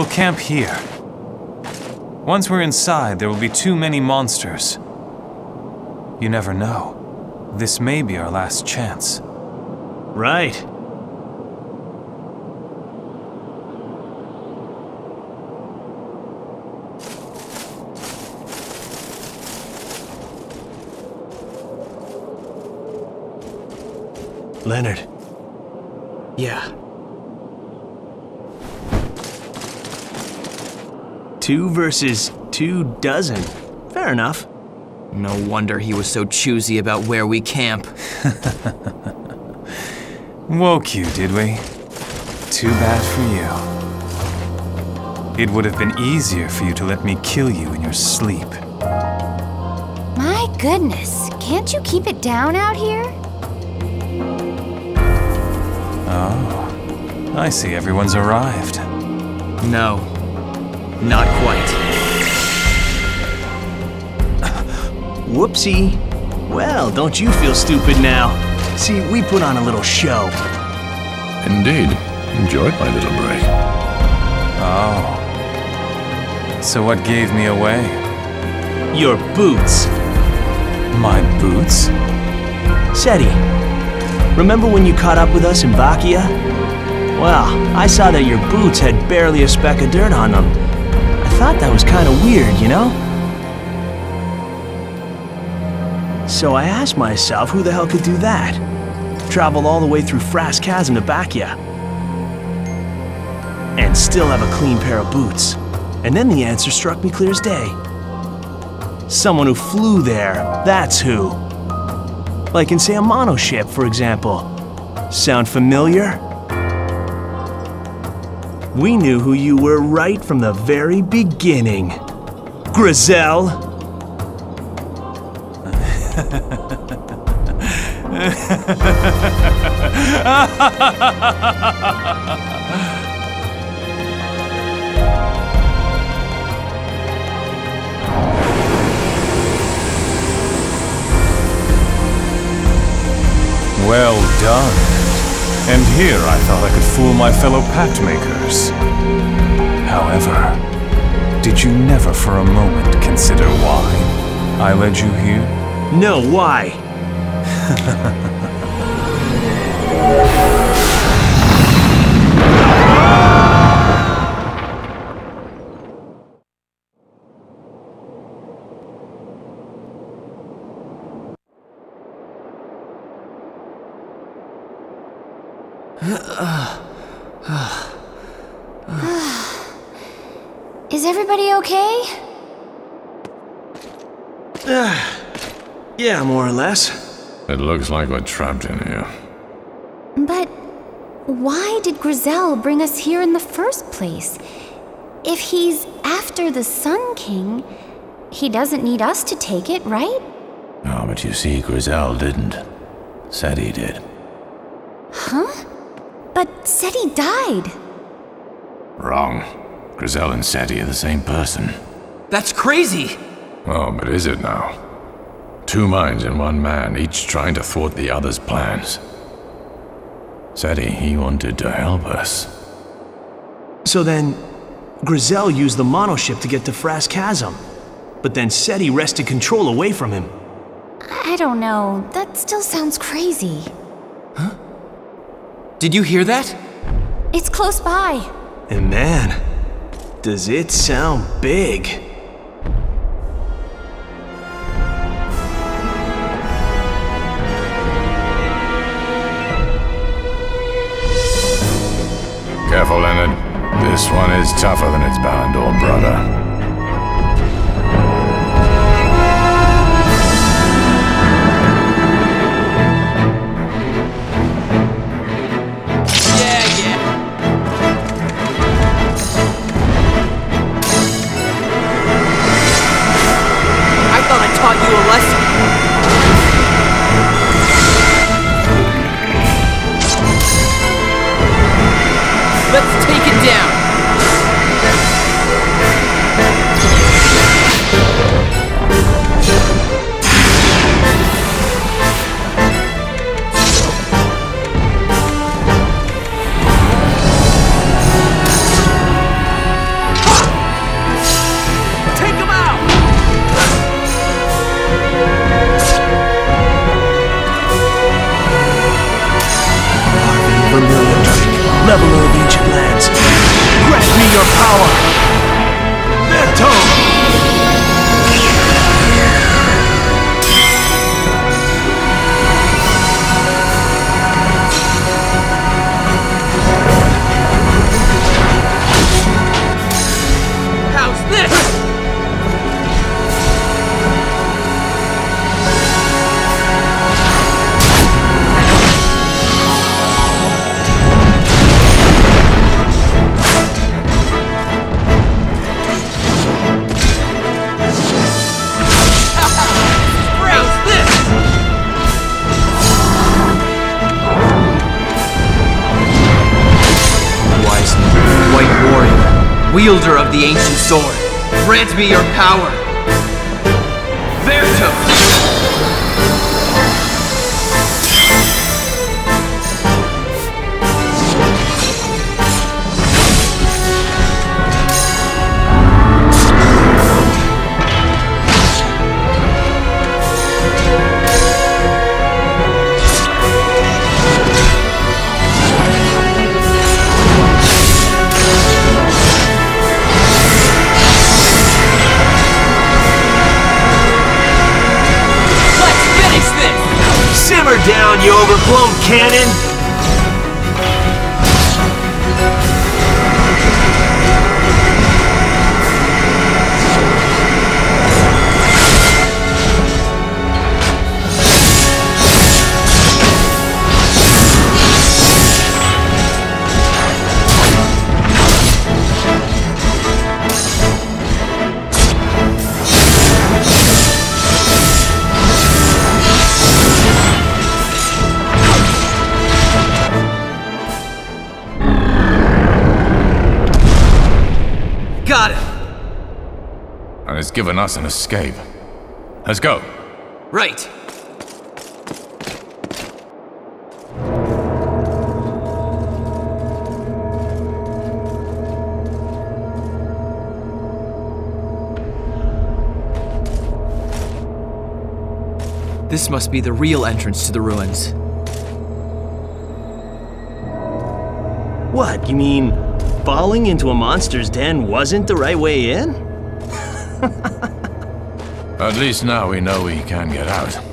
We'll camp here. Once we're inside, there will be too many monsters. You never know. This may be our last chance. Right. Leonard. Yeah. Two versus two dozen. Fair enough. No wonder he was so choosy about where we camp. Woke you, did we? Too bad for you. It would have been easier for you to let me kill you in your sleep. My goodness, can't you keep it down out here? Oh, I see everyone's arrived. No, not quite. Whoopsie. Well, don't you feel stupid now? See, we put on a little show. Indeed. Enjoyed my little break. Oh. So what gave me away? Your boots. My boots? Seti, remember when you caught up with us in Bakia? Well, I saw that your boots had barely a speck of dirt on them. I thought that was kind of weird, you know? So I asked myself who the hell could do that? Travel all the way through Frask Chasm to Bakia. And still have a clean pair of boots. And then the answer struck me clear as day. Someone who flew there, that's who. Like in, say, a monoship, for example. Sound familiar? We knew who you were right from the very beginning. Grazel! Well done. And here I thought I could fool my fellow pact makers. However, did you never for a moment consider why I led you here? No, why? Is everybody okay? Yeah, more or less. It looks like we're trapped in here. But why did Grazel bring us here in the first place? If he's after the Sun King, he doesn't need us to take it, right? Oh, but you see, Grazel didn't. Said he did. Huh? But Seti died. Wrong. Grazel and Seti are the same person. That's crazy! Oh, but is it now? Two minds in one man, each trying to thwart the other's plans. Seti, he wanted to help us. So then, Grazel used the monoship to get to Frask Chasm. But then Seti wrested control away from him. I don't know. That still sounds crazy. Did you hear that? It's close by. And man, does it sound big. Careful, Leonard. This one is tougher than its Balandor brother. Wielder of the ancient sword, grant me your power. Overblown And it's given us an escape. Let's go. Right. This must be the real entrance to the ruins. What, you mean falling into a monster's den wasn't the right way in? At least now we know we can get out.